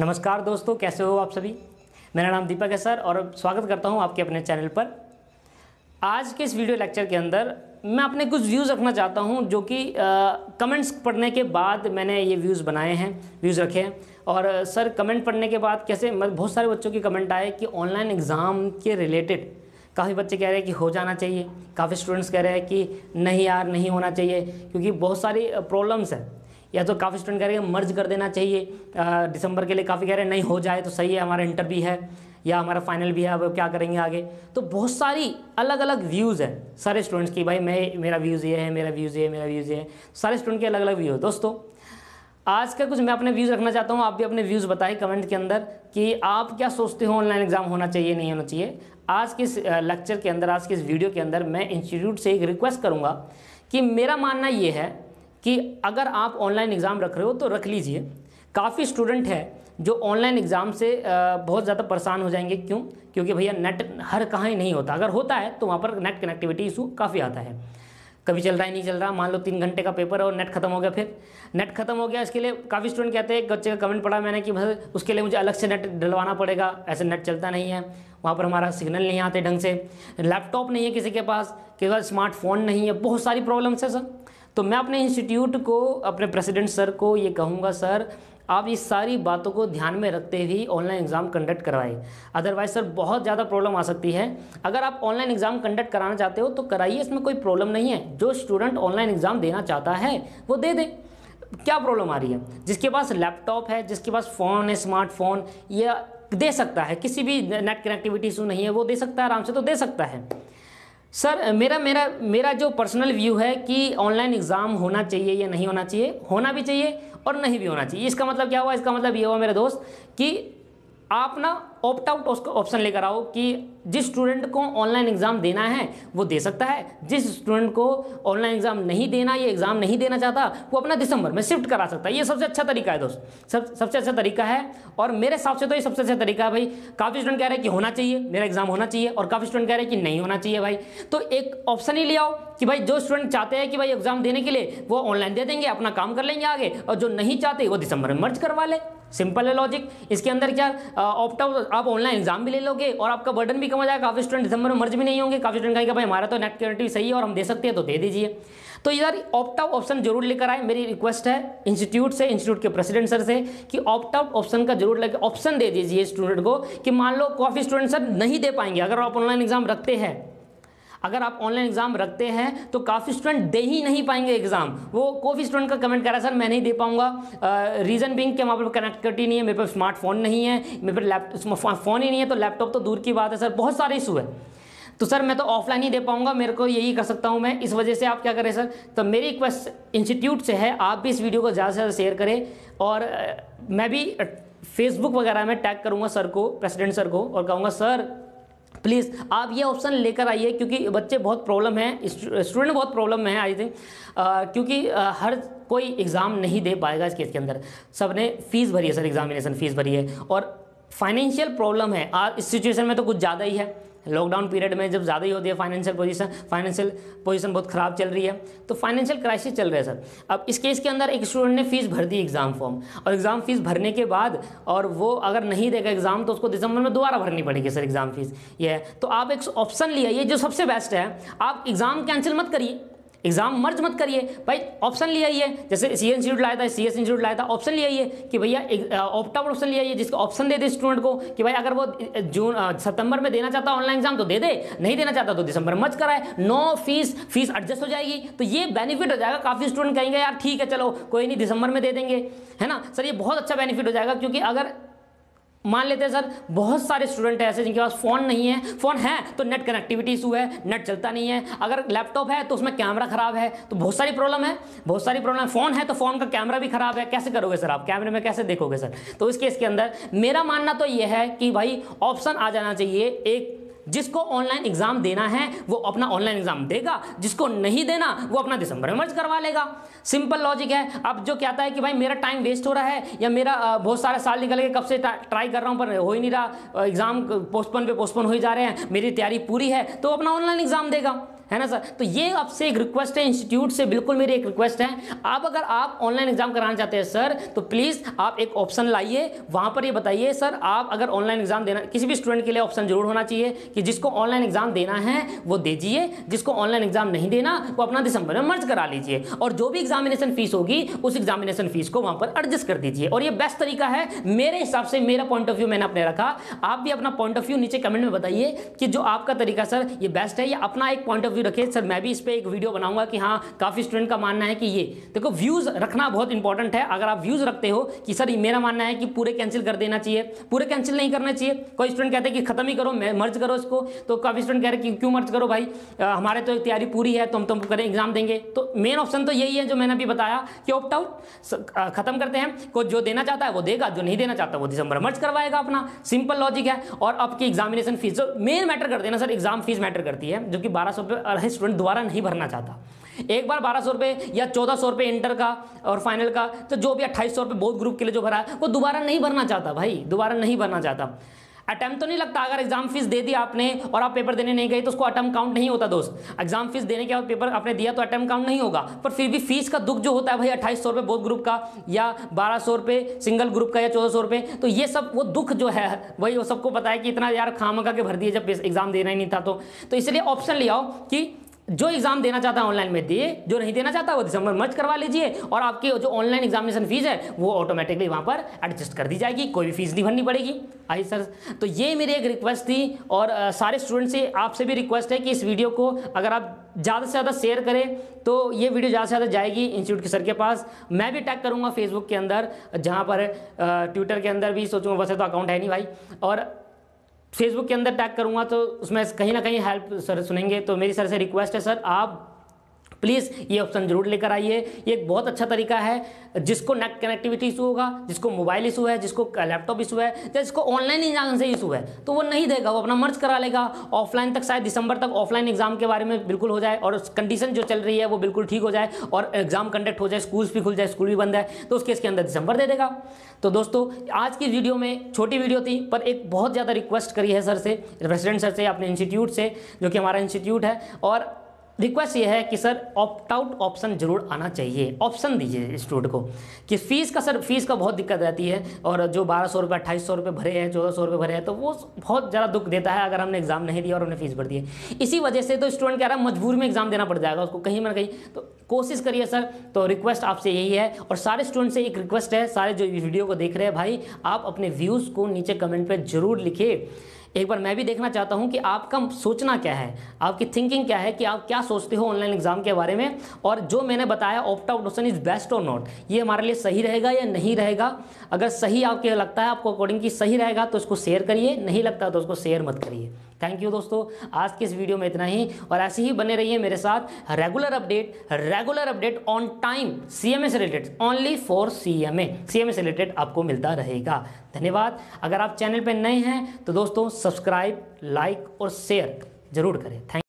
नमस्कार दोस्तों, कैसे हो आप सभी? मेरा नाम दीपक है सर और स्वागत करता हूँ आपके अपने चैनल पर। आज के इस वीडियो लेक्चर के अंदर मैं अपने कुछ व्यूज़ रखना चाहता हूँ, जो कि कमेंट्स पढ़ने के बाद मैंने ये व्यूज़ बनाए हैं व्यूज़ रखे हैं। और सर कमेंट पढ़ने के बाद कैसे मतलब बहुत सारे बच्चों के कमेंट आए कि ऑनलाइन एग्ज़ाम के रिलेटेड काफ़ी बच्चे कह रहे हैं कि हो जाना चाहिए, काफ़ी स्टूडेंट्स कह रहे हैं कि नहीं यार, नहीं होना चाहिए, क्योंकि बहुत सारी प्रॉब्लम्स है। या तो काफ़ी स्टूडेंट कह रहे हैं, मर्ज कर देना चाहिए। दिसंबर के लिए काफ़ी कह रहे हैं, नहीं, हो जाए तो सही है, हमारा इंटर भी है या हमारा फाइनल भी है, अब क्या करेंगे आगे? तो बहुत सारी अलग अलग व्यूज़ है सारे स्टूडेंट्स की, भाई, मैं, मेरा व्यूज़ ये है, मेरा व्यूज़ ये है, मेरा व्यूज़ ये है। सारे स्टूडेंट के अलग अलग व्यू है। दोस्तों, आज का कुछ मैं अपने व्यूज़ रखना चाहता हूँ, आप भी अपने व्यूज़ बताएँ कमेंट के अंदर कि आप क्या सोचते हो ऑनलाइन एग्ज़ाम होना चाहिए, नहीं होना चाहिए। आज के इस लेक्चर के अंदर, आज के इस वीडियो के अंदर मैं इंस्टीट्यूट से एक रिक्वेस्ट करूँगा कि मेरा मानना ये है कि अगर आप ऑनलाइन एग्ज़ाम रख रहे हो तो रख लीजिए। काफ़ी स्टूडेंट है जो ऑनलाइन एग्ज़ाम से बहुत ज़्यादा परेशान हो जाएँगे। क्यों? क्योंकि भैया नेट हर कहाँ ही नहीं होता। अगर होता है तो वहाँ पर नेट कनेक्टिविटी इशू काफ़ी आता है। कभी चल रहा है, नहीं चल रहा, मान लो तीन घंटे का पेपर और नेट खत्म हो गया फिर। नेट खत्म हो गया, इसके लिए काफ़ी स्टूडेंट कहते हैं, एक बच्चे का कमेंट पढ़ा मैंने कि बस उसके लिए मुझे अलग से नेट डलवाना पड़ेगा। ऐसे नेट चलता नहीं है। वहाँ पर हमारा सिग्नल नहीं आते ढंग से। लैपटॉप नहीं है किसी के पास, केवल स्मार्टफ़ोन नहीं है। बहुत सारी प्रॉब्लम्स है सर तो मैं अपने इंस्टीट्यूट को, अपने प्रेसिडेंट सर को ये कहूँगा सर आप इस सारी बातों को ध्यान में रखते हुए ऑनलाइन एग्ज़ाम कंडक्ट करवाएँ। अदरवाइज़ सर बहुत ज़्यादा प्रॉब्लम आ सकती है। अगर आप ऑनलाइन एग्ज़ाम कंडक्ट कराना चाहते हो तो कराइए, इसमें कोई प्रॉब्लम नहीं है। जो स्टूडेंट ऑनलाइन एग्ज़ाम देना चाहता है, वो दे दे। क्या प्रॉब्लम आ रही है? जिसके पास लैपटॉप है, जिसके पास फ़ोन है स्मार्टफ़ोन या दे सकता है। किसी भी नेट कनेक्टिविटी इशू नहीं है, वो दे सकता है, आराम से तो दे सकता है। सर, मेरा मेरा मेरा जो पर्सनल व्यू है कि ऑनलाइन एग्ज़ाम होना चाहिए या नहीं होना चाहिए, होना भी चाहिए और नहीं भी होना चाहिए। इसका मतलब क्या हुआ? इसका मतलब ये हुआ मेरे दोस्त कि आप ना ऑप्ट आउट ऑप्शन लेकर आओ कि जिस स्टूडेंट को ऑनलाइन एग्ज़ाम देना है, वो दे सकता है। जिस स्टूडेंट को ऑनलाइन एग्ज़ाम नहीं देना, ये एग्ज़ाम नहीं देना चाहता, वो अपना दिसंबर में शिफ्ट करा सकता है। ये सबसे अच्छा तरीका है दोस्त। सब, सबसे अच्छा तरीका है। और मेरे हिसाब से तो ये सबसे अच्छा तरीका है भाई। काफ़ी स्टूडेंट कह रहे हैं कि होना चाहिए, मेरा एग्ज़ाम होना चाहिए, और काफ़ी स्टूडेंट कह रहे हैं कि नहीं होना चाहिए भाई। तो एक ऑप्शन ही ले आओ कि भाई जो स्टूडेंट चाहते हैं कि भाई एग्ज़ाम देने के लिए, वो ऑनलाइन दे देंगे, अपना काम कर लेंगे आगे, और जो नहीं चाहते, वो दिसंबर में मर्ज करवा ले। सिंपल है लॉजिक इसके अंदर क्या ऑप्ट आउट आप ऑनलाइन एग्ज़ाम भी ले लोगे और आपका बर्डन भी कम जाएगा। काफ़ी स्टूडेंट दिसंबर में मर्ज भी नहीं होंगे। काफ़ी स्टूडेंट कहेंगे, भाई, हमारा तो नेट क्वालिटी सही है और हम दे सकते हैं तो दे दीजिए। तो इधर ऑप्ट आउट ऑप्शन ज़रूर लेकर आए। मेरी रिक्वेस्ट है इंस्टीट्यूट से इंस्टीट्यूट के प्रेसिडेंट सर से, कि ऑप्ट आउट ऑप्शन का ज़रूर लेकर ऑप्शन दे दीजिए स्टूडेंट को, कि मान लो काफ़ी स्टूडेंट सर नहीं दे पाएँगे। अगर आप ऑनलाइन एग्ज़ाम रखते हैं अगर आप ऑनलाइन एग्ज़ाम रखते हैं तो काफ़ी स्टूडेंट दे ही नहीं पाएँगे एग्ज़ाम वो कोई स्टूडेंट का कमेंट कर रहा है, सर, मैं नहीं दे पाऊँगा। रीज़न बिंग कि वहाँ पर कनेक्टिविटी नहीं है, मेरे पास स्मार्टफ़ोन नहीं है, मेरे पर लैपटॉप फ़ोन ही नहीं है तो लैपटॉप तो दूर की बात है, सर, बहुत सारे इशू है। तो सर, मैं तो ऑफलाइन ही दे पाऊँगा, मेरे को यही कर सकता हूँ मैं। इस वजह से आप क्या करें, सर तो मेरी रिक्वेस्ट इंस्टीट्यूट से है, आप भी इस वीडियो को ज़्यादा से ज़्यादा शेयर करें और मैं भी फेसबुक वगैरह में टैग करूँगा सर को प्रेसिडेंट सर को, और कहूँगा, सर प्लीज़ आप ये ऑप्शन लेकर आइए क्योंकि बच्चे बहुत प्रॉब्लम है। स्टूडेंट बहुत प्रॉब्लम में है आई थिंक क्योंकि आ, हर कोई एग्ज़ाम नहीं दे पाएगा इस केस के अंदर। सबने फ़ीस भरी है सर एग्जामिनेशन फ़ीस भरी है। और फाइनेंशियल प्रॉब्लम है। आज इस सिचुएशन में तो कुछ ज़्यादा ही है। लॉकडाउन पीरियड में जब ज़्यादा ही होती है फाइनेंशियल पोजीशन फाइनेंशियल पोजीशन बहुत ख़राब चल रही है तो फाइनेंशियल क्राइसिस चल रहा है सर। अब इस केस के अंदर एक स्टूडेंट ने फ़ीस भर दी एग्ज़ाम फॉर्म और एग्ज़ाम फ़ीस भरने के बाद और वो अगर नहीं देगा एग्ज़ाम तो उसको दिसंबर में दोबारा भरनी पड़ेगी सर एग्ज़ाम फ़ीस ये है। तो आप एक ऑप्शन लिया ये जो सबसे बेस्ट है। आप एग्ज़ाम कैंसिल मत करिए। एग्ज़ाम मर्ज मत करिए। भाई ऑप्शन ले आइए। जैसे सी इंस्टीट्यूट लाया था सी एस इंस्टीट्यूट लाया था ऑप्शन ले आइए कि भैया ऑप्ट आउट ऑप्शन ले आइए, जिसको ऑप्शन दे दे स्टूडेंट को कि भाई, अगर वो जून सितंबर में देना चाहता ऑनलाइन एग्ज़ाम तो दे दे। नहीं देना चाहता तो दिसंबर मर्ज कराए। नो फ़ीस फ़ीस एडजस्ट हो जाएगी। तो ये बेनिफिट हो जाएगा। काफ़ी स्टूडेंट कहेंगे, यार, ठीक है, चलो, कोई नहीं, दिसंबर में दे देंगे। है ना? सर, ये बहुत अच्छा बेनिफिट हो जाएगा क्योंकि अगर मान लेते हैं सर, बहुत सारे स्टूडेंट हैं ऐसे जिनके पास फ़ोन नहीं है। फ़ोन है तो नेट कनेक्टिविटी इशू है नेट चलता नहीं है। अगर लैपटॉप है तो उसमें कैमरा खराब है। तो बहुत सारी प्रॉब्लम है, बहुत सारी प्रॉब्लम है। फ़ोन है तो फ़ोन का कैमरा भी खराब है। कैसे करोगे सर आप? कैमरे में कैसे देखोगे सर? तो इस केस के अंदर मेरा मानना तो यह है कि भाई ऑप्शन आ जाना चाहिए। एक जिसको ऑनलाइन एग्ज़ाम देना है, वो अपना ऑनलाइन एग्ज़ाम देगा। जिसको नहीं देना, वो अपना दिसंबर में मर्ज करवा लेगा। सिंपल लॉजिक है। अब जो कहता है कि भाई, मेरा टाइम वेस्ट हो रहा है, या मेरा बहुत सारे साल निकल गए, कब से ट्राई कर रहा हूँ, पर हो ही नहीं रहा। एग्ज़ाम पोस्टपोन पे पोस्टपोन हो ही जा रहे हैं। मेरी तैयारी पूरी है तो अपना ऑनलाइन एग्ज़ाम देगा। है ना सर? तो ये आपसे एक रिक्वेस्ट है इंस्टीट्यूट से बिल्कुल मेरी एक रिक्वेस्ट है। आप अगर आप ऑनलाइन एग्ज़ाम कराना चाहते हैं सर तो प्लीज़ आप एक ऑप्शन लाइए। वहाँ पर ये बताइए सर आप अगर ऑनलाइन एग्ज़ाम देना किसी भी स्टूडेंट के लिए ऑप्शन ज़रूर होना चाहिए कि जिसको ऑनलाइन एग्ज़ाम देना है, वो दीजिए जिसको ऑनलाइन एग्ज़ाम नहीं देना, वो अपना दिसंबर में मर्ज करा लीजिए। और जो भी एग्जामिनेशन फ़ीस होगी, उस एग्जामिनेशन फ़ीस को वहाँ पर एडजस्ट कर दीजिए। और ये बेस्ट तरीका है, मेरे हिसाब से मेरा पॉइंट ऑफ़ व्यू मैंने अपने रखा। आप भी अपना पॉइंट ऑफ़ व्यू नीचे कमेंट में बताइए कि जो आपका तरीका सर ये बेस्ट है या अपना एक पॉइंट ऑफ़ व्यू रखिए सर, मैं भी इस पर एक वीडियो बनाऊँगा कि हाँ काफ़ी स्टूडेंट का मानना है कि ये, देखो व्यूज़ रखना बहुत इंपॉर्टेंट है। अगर आप व्यूज़ रखते हो कि सर मेरा मानना है कि पूरे कैंसिल कर देना चाहिए, पूरे कैंसिल नहीं करना चाहिए। कोई स्टूडेंट कहते हैं कि खत्म ही करो मर्ज करो इसको। तो काफ़ी स्टूडेंट कह रहे हैं क्यों मर्ज करो भाई? हमारे तो तैयारी पूरी है तो तुम तुम करें एग्ज़ाम देंगे। तो मेन ऑप्शन तो यही है जो मैंने अभी बताया कि ऑप्ट आउट खत्म करते हैं। को जो देना चाहता है वो देगा, जो नहीं देना चाहता वो दिसंबर मर्ज करवाएगा अपना। सिंपल लॉजिक है। और आपकी एग्जामिनेशन फ़ीस जो मेन मैटर करते हैं ना सर एग्ज़ाम फ़ीस मैटर करती है, जो कि बारह सौ रुपये स्टूडेंट दोबारा नहीं भरना चाहता। एक बार बारह सौ रुपये या चौदह सौ रुपये इंटर का और फाइनल का तो जो भी अट्ठाईस सौ रुपये बहुत ग्रुप के लिए जो भरा है, वो दोबारा नहीं भरना चाहता भाई, दोबारा नहीं भरना चाहता। अटैम्प्ट तो नहीं लगता अगर एग्ज़ाम फ़ीस दे दी आपने और आप पेपर देने नहीं गए तो उसको अटैम्प काउंट नहीं होता दोस्त। एग्ज़ाम फ़ीस देने के बाद पेपर आपने दिया तो अटैम्प्ट काउंट नहीं होगा। पर फिर भी फ़ीस का दुख जो होता है भाई अट्ठाईस सौ रुपये बोध ग्रुप का या बारह सौ रुपये सिंगल ग्रुप का या चौदह सौ रुपये तो ये सब वो दुख जो है वही वो सबको पता है कि इतना यार खामगा के भर दिए जब एग्ज़ाम देना ही नहीं था तो, तो इसलिए ऑप्शन ले आओ कि जो एग्ज़ाम देना चाहता है ऑनलाइन में दिए, जो नहीं देना चाहता वो दिसंबर मर्ज करवा लीजिए और आपकी जो ऑनलाइन एग्जामिनेशन फ़ीस है, वो ऑटोमेटिकली वहाँ पर एडजस्ट कर दी जाएगी, कोई भी फ़ीस नहीं भरनी पड़ेगी। आई सर तो ये मेरी एक रिक्वेस्ट थी और सारे स्टूडेंट से, आपसे भी रिक्वेस्ट है कि इस वीडियो को अगर आप ज़्यादा से ज़्यादा शेयर करें तो ये वीडियो ज़्यादा से ज़्यादा जाएगी इंस्टीट्यूट के सर के पास। मैं भी टैग करूँगा फेसबुक के अंदर, जहाँ पर ट्विटर के अंदर भी सोचूँगा, वैसे तो अकाउंट है नहीं भाई। और फेसबुक के अंदर टैग करूँगा तो उसमें कहीं ना कहीं हेल्प सर सुनेंगे तो मेरी सर से रिक्वेस्ट है सर आप प्लीज़ ये ऑप्शन ज़रूर लेकर आइए। ये एक बहुत अच्छा तरीका है, जिसको नेट कनेक्टिविटी इशू होगा, जिसको मोबाइल इशू है, जिसको लैपटॉप इशू है, या जिसको ऑनलाइन एग्ज़ाम से इशू है तो वो नहीं देगा, वो अपना मर्ज करा लेगा। ऑफलाइन तक, शायद दिसंबर तक ऑफलाइन एग्ज़ाम के बारे में बिल्कुल हो जाए, और कंडीशन जो चल रही है, वो बिल्कुल ठीक हो जाए, और एग्ज़ाम कंडक्ट हो जाए स्कूल्स भी खुल जाए स्कूल भी बंद है तो उस केस के अंदर दिसंबर दे देगा। तो दोस्तों, आज की वीडियो में छोटी वीडियो थी, पर एक बहुत ज़्यादा रिक्वेस्ट करी है सर से प्रेसिडेंट सर से, अपने इंस्टीट्यूट से, जो कि हमारा इंस्टीट्यूट है, और रिक्वेस्ट ये है कि सर ऑप्ट आउट ऑप्शन ज़रूर आना चाहिए। ऑप्शन दीजिए स्टूडेंट को कि फ़ीस का सर फ़ीस का बहुत दिक्कत रहती है और जो बारह सौ रुपये अट्ठाईस सौ रुपये भरे हैं, चौदह सौ रुपये भरे हैं तो वो बहुत ज़्यादा दुख देता है अगर हमने एग्ज़ाम नहीं दिया और हमने फ़ीस भर दी है इसी वजह से तो स्टूडेंट कह रहा है, मजबूर में एग्ज़ाम देना पड़ जाएगा उसको, कहीं ना कहीं। तो कोशिश करिए सर तो रिक्वेस्ट आपसे यही है और सारे स्टूडेंट से एक रिक्वेस्ट है, सारे जो वीडियो को देख रहे हैं भाई, आप अपने व्यूज़ को नीचे कमेंट पर ज़रूर लिखिए। एक बार मैं भी देखना चाहता हूँ कि आपका सोचना क्या है? आपकी थिंकिंग क्या है कि आप क्या सोचते हो ऑनलाइन एग्ज़ाम के बारे में? और जो मैंने बताया opt out option is best और नॉट ये हमारे लिए सही रहेगा या नहीं रहेगा? अगर सही आपके लगता है, आपको अकॉर्डिंग की सही रहेगा तो इसको शेयर करिए, नहीं लगता तो उसको शेयर मत करिए। थैंक यू दोस्तों। आज के इस वीडियो में इतना ही। और ऐसे ही बने रहिए मेरे साथ regular update regular update on time CMA से related only for CMA CMA से रिलेटेड आपको मिलता रहेगा। धन्यवाद। अगर आप चैनल पर नए हैं तो दोस्तों सब्सक्राइब लाइक और शेयर ज़रूर करें। थैंक